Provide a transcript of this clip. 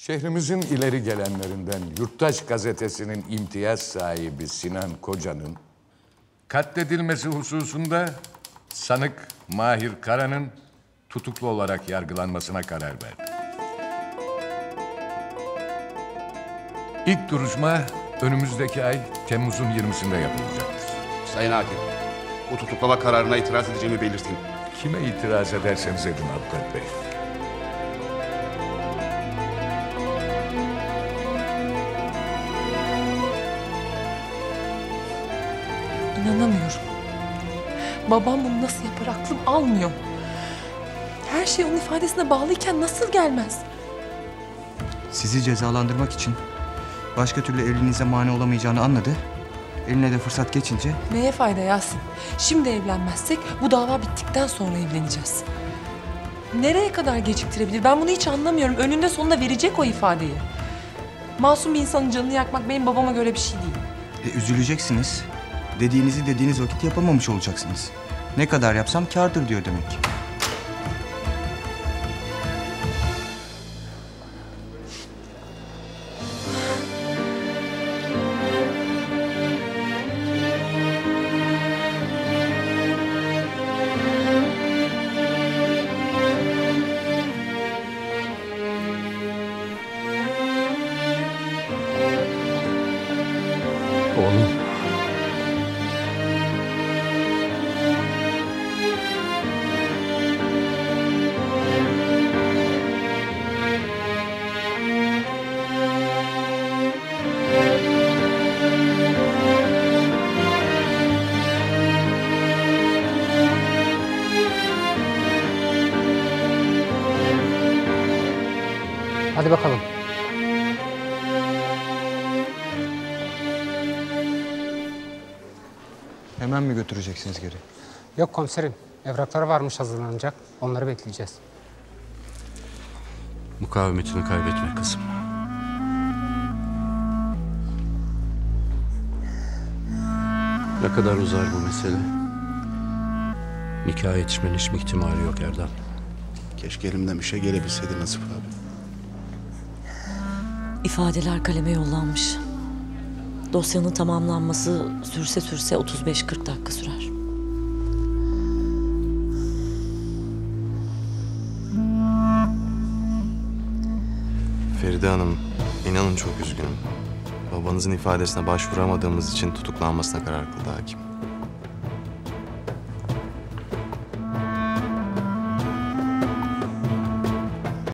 Şehrimizin ileri gelenlerinden Yurttaş Gazetesi'nin imtiyaz sahibi Sinan Koca'nın katledilmesi hususunda sanık Mahir Kara'nın tutuklu olarak yargılanmasına karar verdi. İlk duruşma önümüzdeki ay Temmuz'un 20'sinde yapılacaktır. Sayın Hakim, bu tutuklama kararına itiraz edeceğimi belirteyim. Kime itiraz ederseniz edin Avukat Bey. İnanamıyorum. Babam bunu nasıl yapar aklım almıyor. Her şey onun ifadesine bağlıyken nasıl gelmez? Sizi cezalandırmak için başka türlü evliliğinize mani olamayacağını anladı. Eline de fırsat geçince Neye fayda Yasin? Şimdi evlenmezsek bu dava bittikten sonra evleneceğiz. Nereye kadar geciktirebilir? Ben bunu hiç anlamıyorum. Önünde sonunda verecek o ifadeyi. Masum bir insanın canını yakmak benim babama göre bir şey değil. e, üzüleceksiniz. Dediğinizi dediğiniz vakit yapamamış olacaksınız. Ne kadar yapsam kârdır diyor demek. Oğlum. Hadi bakalım. Hemen mi götüreceksiniz geri? Yok komiserim. Evrakları varmış hazırlanacak. Onları bekleyeceğiz. Mukavemetini kaybetme kızım. Ne kadar uzar bu mesele? Nikah yetişmenin hiçbir ihtimali yok Erdal. Keşke elimden bir şey gelebilseydi Nasip abi. İfadeler kaleme yollanmış. Dosyanın tamamlanması sürse sürse 35-40 dakika sürer. Feride Hanım, inanın çok üzgünüm. Babanızın ifadesine başvuramadığımız için tutuklanmasına karar kıldı hakim.